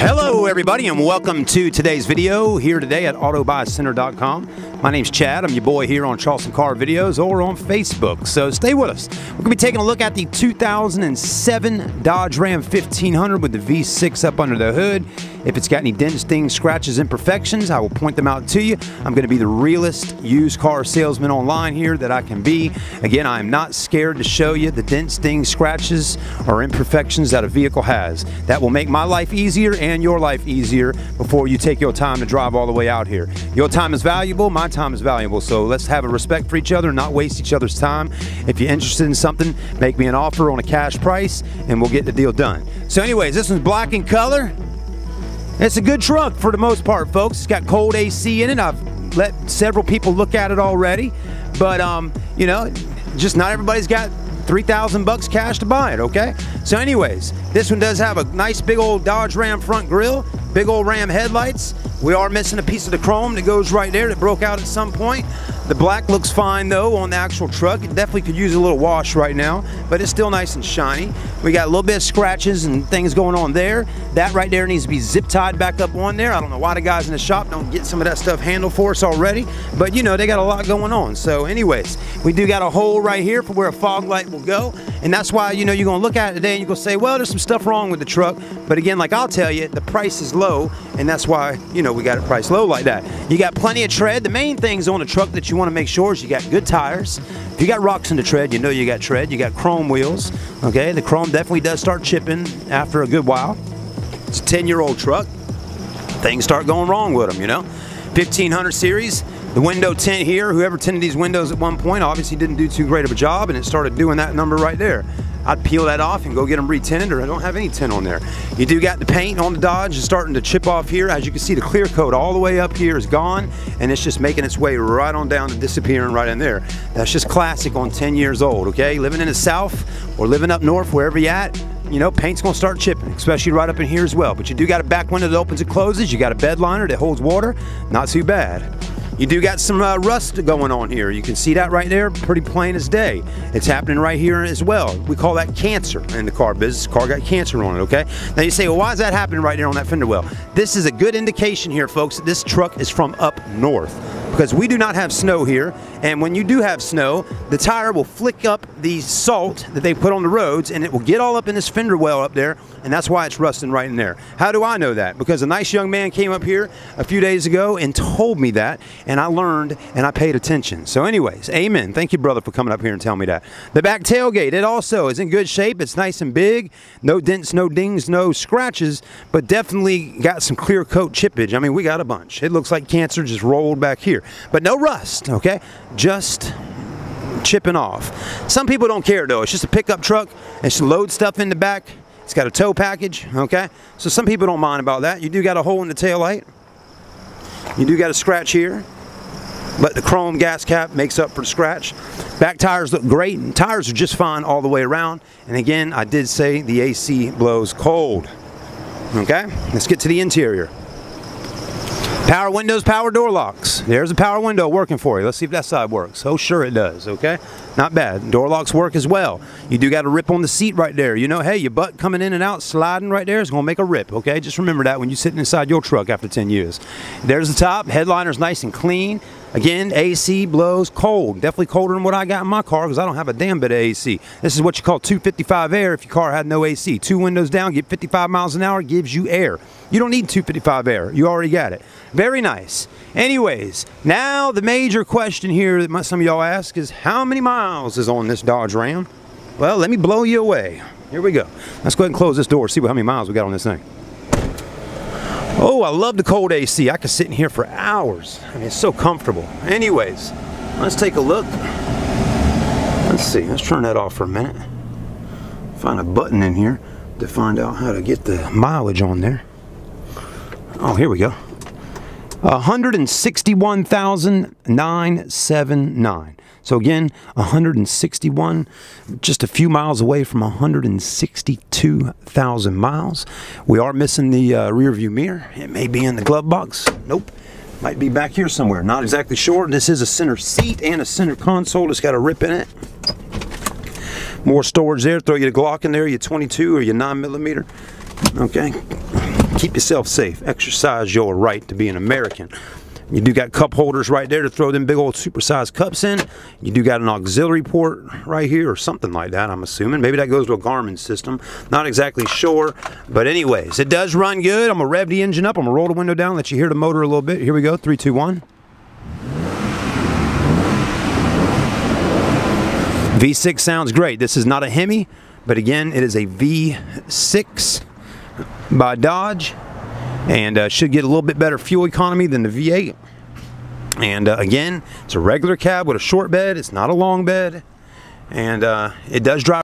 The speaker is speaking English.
Hello everybody and welcome to today's video here today at AutoBuyCenter.com. My name's Chad. I'm your boy here on Charleston Car Videos or on Facebook. So stay with us. We're going to be taking a look at the 2007 Dodge Ram 1500 with the V6 up under the hood. If it's got any dents, stings, scratches, imperfections, I will point them out to you. I'm going to be the realest used car salesman online here that I can be. Again, I am not scared to show you the dents, stings, scratches, or imperfections that a vehicle has. That will make my life easier and your life easier before you take your time to drive all the way out here. Your time is valuable, my time is valuable, so let's have a respect for each other not waste each other's time. If you're interested in something, make me an offer on a cash price and we'll get the deal done. So anyways, this one's black in color. It's a good truck for the most part, folks. It's got cold AC in it. I've let several people look at it already, but um, you know, just not everybody's got 3,000 bucks cash to buy it, okay? So anyways, this one does have a nice big old Dodge Ram front grille, big old Ram headlights. We are missing a piece of the chrome that goes right there that broke out at some point. The black looks fine though on the actual truck. It definitely could use a little wash right now, but it's still nice and shiny. We got a little bit of scratches and things going on there. That right there needs to be zip tied back up on there. I don't know why the guys in the shop don't get some of that stuff handled for us already, but you know, they got a lot going on. So anyways, we do got a hole right here for where a fog light will go. And that's why, you know, you're gonna look at it today and you're gonna say, well, there's some stuff wrong with the truck. But again, like I'll tell you, the price is low and that's why, you know, we got it priced low like that. You got plenty of tread. The main things on a truck that you want to make sure is you got good tires. If you got rocks in the tread, you know you got tread. You got chrome wheels. Okay, the chrome definitely does start chipping after a good while. It's a 10-year-old truck. Things start going wrong with them, you know. 1500 series. The window tint here, whoever tinted these windows at one point obviously didn't do too great of a job and it started doing that number right there. I'd peel that off and go get them retinted or I don't have any tint on there. You do got the paint on the Dodge is starting to chip off here. As you can see, the clear coat all the way up here is gone and it's just making its way right on down to disappearing right in there. That's just classic on 10 years old, okay? Living in the South or living up north, wherever you at, you know, paint's gonna start chipping, especially right up in here as well. But you do got a back window that opens and closes. You got a bed liner that holds water. Not too bad. You do got some uh, rust going on here. You can see that right there, pretty plain as day. It's happening right here as well. We call that cancer in the car business. car got cancer on it, okay? Now you say, well, why is that happening right there on that fender well? This is a good indication here, folks, that this truck is from up north because we do not have snow here. And when you do have snow, the tire will flick up the salt that they put on the roads and it will get all up in this fender well up there. And that's why it's rusting right in there. How do I know that? Because a nice young man came up here a few days ago and told me that. And I learned and I paid attention. So anyways, amen. Thank you, brother, for coming up here and telling me that. The back tailgate, it also is in good shape. It's nice and big. No dents, no dings, no scratches, but definitely got some clear coat chippage. I mean, we got a bunch. It looks like cancer just rolled back here. But no rust, okay? Just chipping off. Some people don't care though. It's just a pickup truck. It should load stuff in the back. It's got a tow package, okay? So some people don't mind about that. You do got a hole in the tail light. You do got a scratch here. But the chrome gas cap makes up for the scratch. Back tires look great. And tires are just fine all the way around. And again, I did say the AC blows cold. Okay, let's get to the interior. Power windows, power door locks. There's a power window working for you. Let's see if that side works. Oh, sure it does, okay? Not bad. Door locks work as well. You do got a rip on the seat right there. You know, hey, your butt coming in and out, sliding right there is going to make a rip, okay? Just remember that when you're sitting inside your truck after 10 years. There's the top. Headliner's nice and clean. Again, AC blows cold. Definitely colder than what I got in my car because I don't have a damn bit of AC. This is what you call 255 air if your car had no AC. Two windows down, get 55 miles an hour, gives you air. You don't need 255 air. You already got it. Very nice. Anyways, now the major question here that some of y'all ask is how many miles is on this Dodge Ram? Well, let me blow you away. Here we go. Let's go ahead and close this door, see how many miles we got on this thing. Oh, I love the cold AC. I could sit in here for hours. I mean, it's so comfortable. Anyways, let's take a look. Let's see, let's turn that off for a minute. Find a button in here to find out how to get the mileage on there. Oh, here we go. 161,979. So again, 161, just a few miles away from 162,000 miles. We are missing the uh, rear view mirror. It may be in the glove box. Nope. Might be back here somewhere. Not exactly sure. This is a center seat and a center console. It's got a rip in it. More storage there. Throw your Glock in there, your 22 or your 9 millimeter. Okay. Keep yourself safe. Exercise your right to be an American. You do got cup holders right there to throw them big old supersized cups in. You do got an auxiliary port right here or something like that, I'm assuming. Maybe that goes to a Garmin system. Not exactly sure. But anyways, it does run good. I'm going to rev the engine up. I'm going to roll the window down, let you hear the motor a little bit. Here we go. Three, two, one. V6 sounds great. This is not a Hemi, but again, it is a V6 by Dodge and uh, should get a little bit better fuel economy than the V8. And uh, again, it's a regular cab with a short bed. It's not a long bed. And uh, it does drive